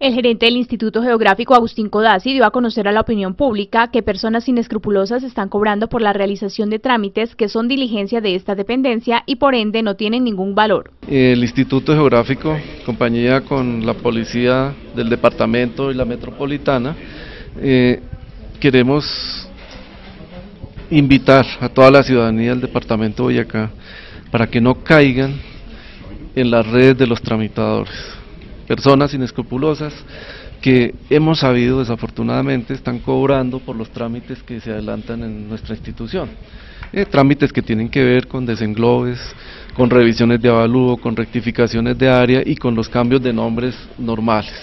El gerente del Instituto Geográfico Agustín Codazzi dio a conocer a la opinión pública que personas inescrupulosas están cobrando por la realización de trámites que son diligencia de esta dependencia y por ende no tienen ningún valor. El Instituto Geográfico, compañía con la policía del departamento y la metropolitana, eh, queremos invitar a toda la ciudadanía del departamento de Boyacá para que no caigan en las redes de los tramitadores personas inescrupulosas que hemos sabido desafortunadamente están cobrando por los trámites que se adelantan en nuestra institución. Eh, trámites que tienen que ver con desenglobes, con revisiones de avalúo, con rectificaciones de área y con los cambios de nombres normales.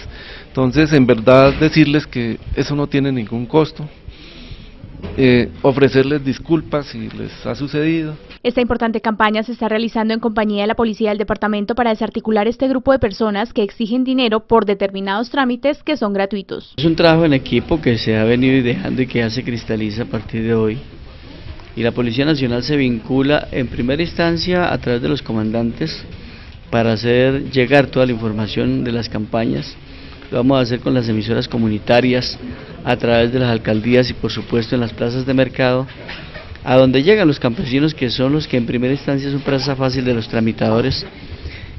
Entonces, en verdad decirles que eso no tiene ningún costo, eh, ofrecerles disculpas si les ha sucedido. Esta importante campaña se está realizando en compañía de la Policía del Departamento para desarticular este grupo de personas que exigen dinero por determinados trámites que son gratuitos. Es un trabajo en equipo que se ha venido dejando y que ya se cristaliza a partir de hoy. Y la Policía Nacional se vincula en primera instancia a través de los comandantes para hacer llegar toda la información de las campañas. Lo vamos a hacer con las emisoras comunitarias, a través de las alcaldías y por supuesto en las plazas de mercado, a donde llegan los campesinos que son los que en primera instancia son presa fácil de los tramitadores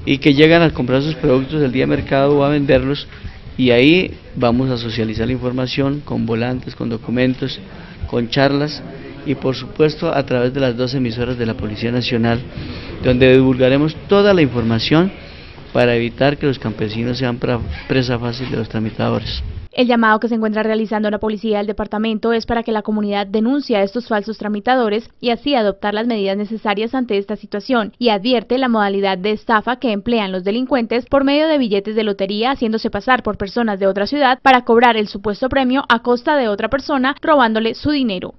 y que llegan a comprar sus productos del día de mercado o a venderlos y ahí vamos a socializar la información con volantes, con documentos, con charlas y por supuesto a través de las dos emisoras de la Policía Nacional donde divulgaremos toda la información para evitar que los campesinos sean presa fácil de los tramitadores. El llamado que se encuentra realizando la policía del departamento es para que la comunidad denuncie a estos falsos tramitadores y así adoptar las medidas necesarias ante esta situación y advierte la modalidad de estafa que emplean los delincuentes por medio de billetes de lotería haciéndose pasar por personas de otra ciudad para cobrar el supuesto premio a costa de otra persona robándole su dinero.